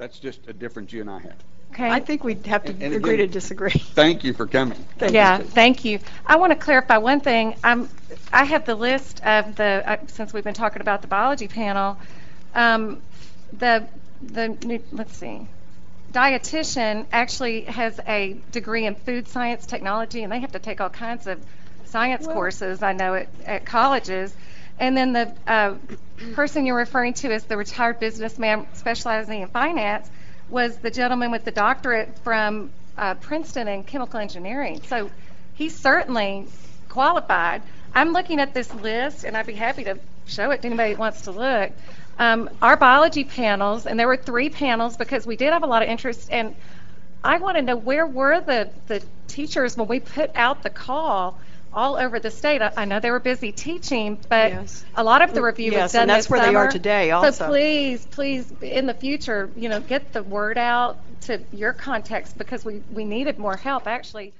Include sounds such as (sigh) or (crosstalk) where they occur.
That's just a difference you and I have. Okay. I think we'd have to And- and agree to again- disagree. (laughs) Thank you for coming. Thank Yeah, you. thank you. I want to clarify one thing. Um, I have the list of the, uh, since we've been talking about the biology panel, um, the, the, nu- let's see, dietitian actually has a degree in food science technology, and they have to take all kinds of science Well- courses, I know, at, at colleges. And then the uh, person you're referring to as the retired businessman specializing in finance was the gentleman with the doctorate from uh, Princeton in chemical engineering. So he's certainly qualified. I'm looking at this list, and I'd be happy to show it to anybody who wants to look. Um, our biology panels, and there were three panels because we did have a lot of interest, and I want to know where were the, the teachers when we put out the call all over the state? I, I know they were busy teaching, but Yes. a lot of the review Yes, was done and that's where they are today also. So please, please, in the future, you know, get the word out to your contacts because we, we needed more help. Actually,